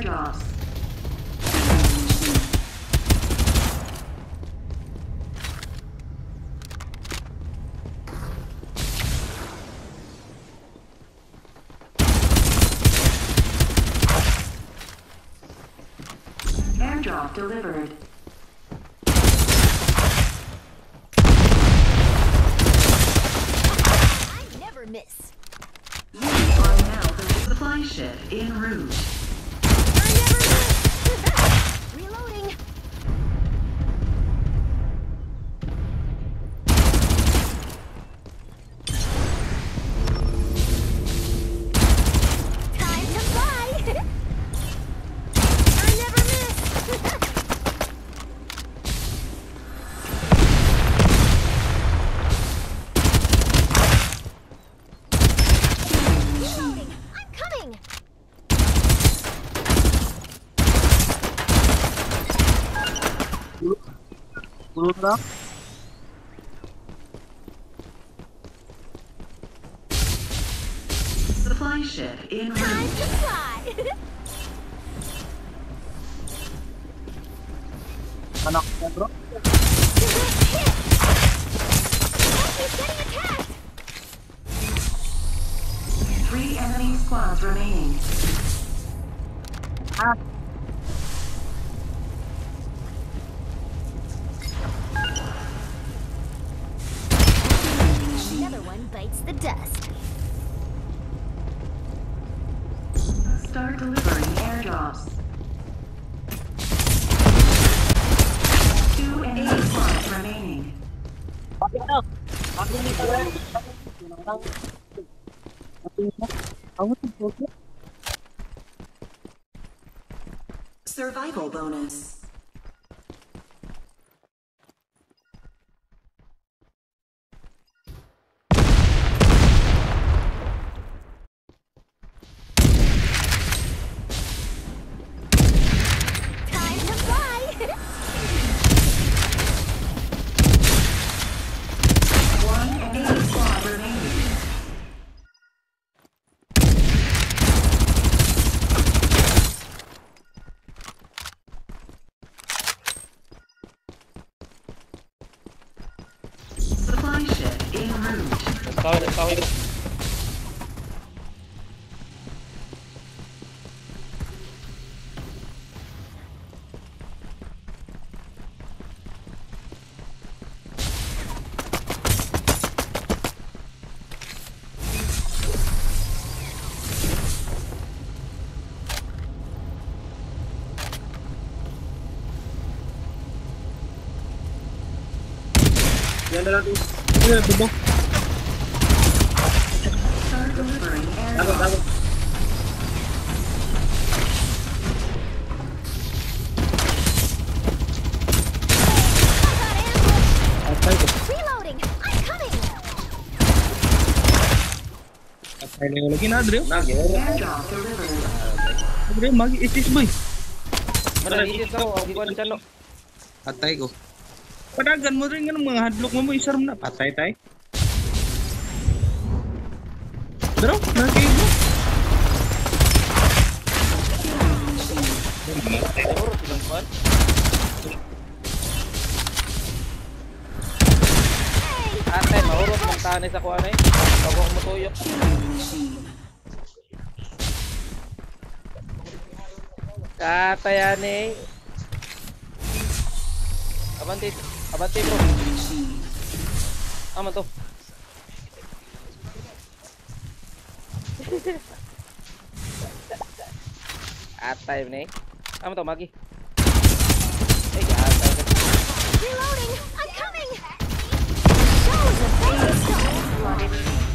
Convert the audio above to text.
airdrops. Airdrop delivered. I never miss. You are now the supply ship en route. Pulot lang. Supply ship en Time route. to fly. Anak bro. Direct hit. He's getting attacked. Three enemy squads remaining. Ah. Bites the dust. Start delivering airdrops. Two enemy squads remaining. Bakit na? par, par Viens de là, viens de là, Takut, lagi nadrio, nadrio, nadrio, ini lagi nadrio? Nadrio. Nadrio magi itis boy. nadrio, nadrio, nadrio, nadrio, nadrio, nadrio, nadrio, nadrio, nadrio, nadrio, nadrio, nadrio, nadrio, nadrio, nadrio, nadrio, nadrio, nadrio, nadrio, tay. Bro, nag-cave mo. Ate, maurot mong tanis ako ano eh. Bago ako matuyok. Kata yan eh. Abante, abante bro. Ama to. आता है नहीं हम तो मागी एक यार reloading i'm coming that was a big shot